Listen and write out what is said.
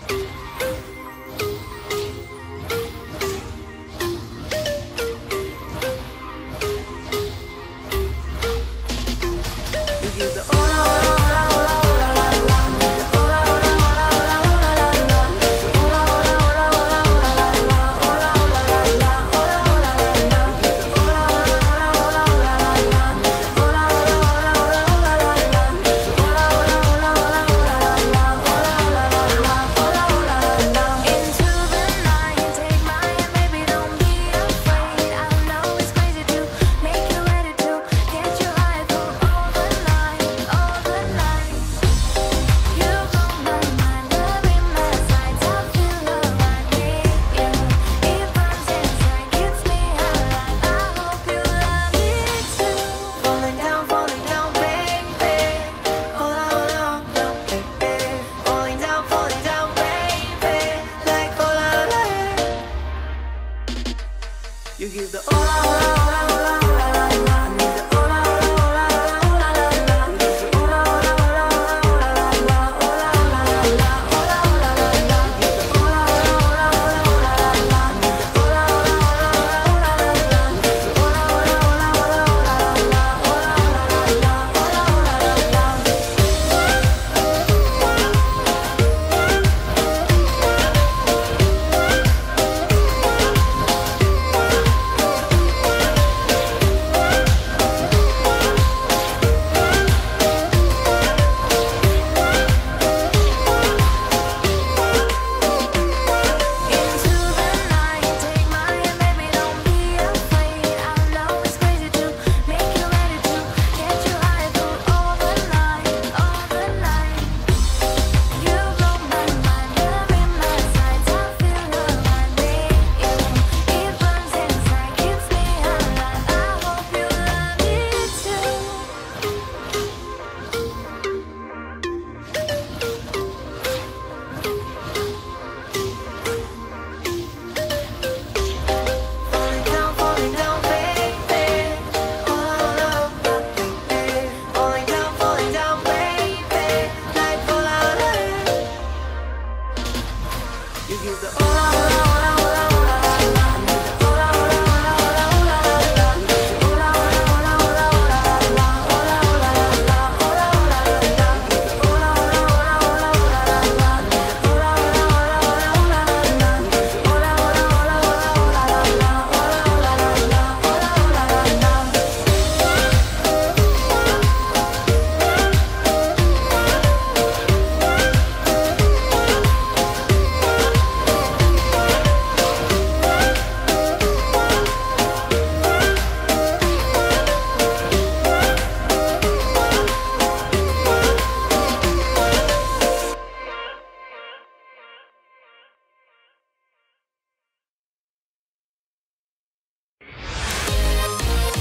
Bye. You give the oh. love.